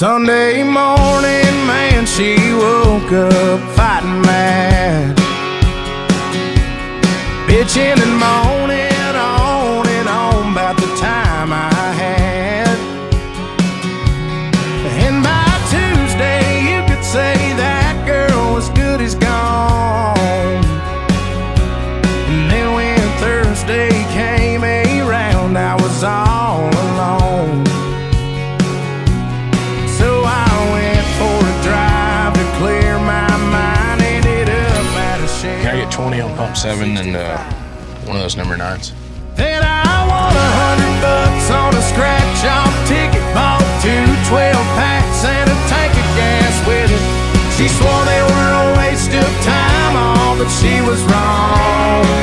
Sunday morning, man, she woke up fighting mad. Bitching and moaning on and on about the time I had. And by Tuesday, you could say that girl was good as gone. And then when Thursday came around, I was all I get 20 on pump seven and uh, one of those number nines? I won a hundred bucks on a scratch off ticket. Bought two 12 packs and a tank of gas with it. She swore they were a waste of time, but she was wrong.